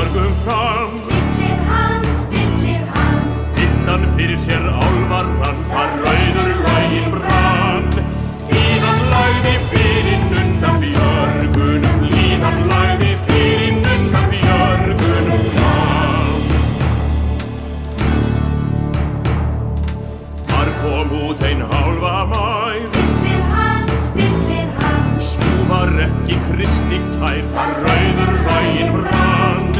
björgum fram. Stillir hann, stillir hann. Dittan fyrir sér álvarran Var rauður lægin brann. Líðan lagði byrinn undan björgunum. Líðan lagði byrinn undan björgunum fram. Þar kom út einn álva mæð. Stillir hann, stillir hann. Skúvar ekki kristi kær Var rauður lægin brann.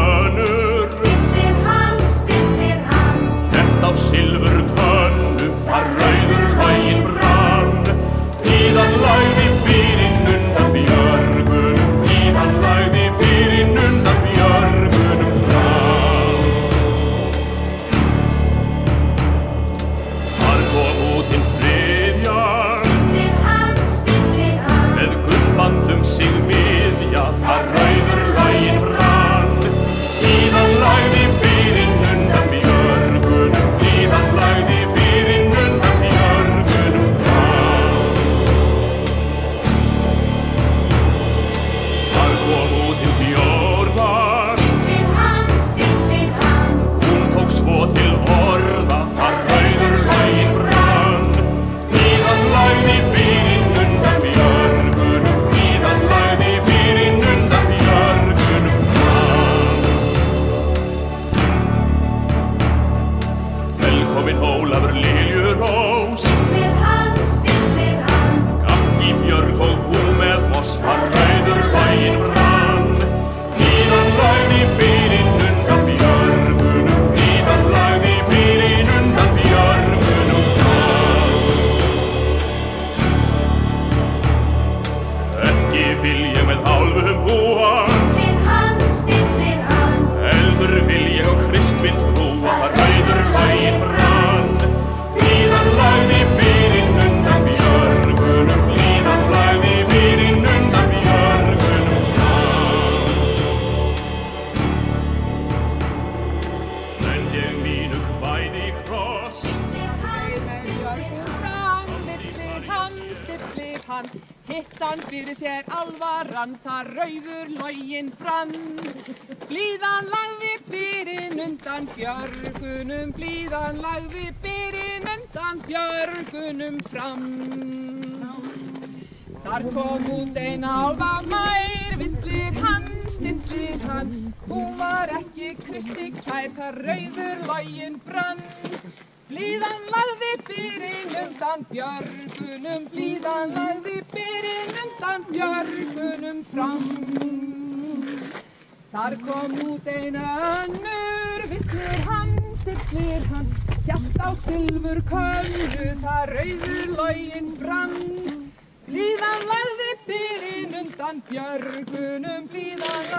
Ólafur Liljurós, stillir hann, stillir hann, Gakki Björg og bú með oss, þar rauður lagin brann. Líðan lagði byrinn undan björgunum, líðan lagði byrinn undan björgunum. Ekki vil ég með álfum búa, stillir hann, hitt hann fyrir sér alvaran, þar rauður login brann. Blíðan lagði byrinn undan björgunum, blíðan lagði byrinn undan björgunum fram. Þar kom út ein álfa mær, villir hann, stillir hann, hún var ekki Kristi kær, þar rauður login brann. Blíðan lagði undan björgunum, blíðan lagði byrinn undan björgunum fram. Þar kom út ein önnur, villir hann, stillir hann, hjalt á silfur könnu, þar rauður login brann. Blíðan lagði byrinn undan björgunum, lagði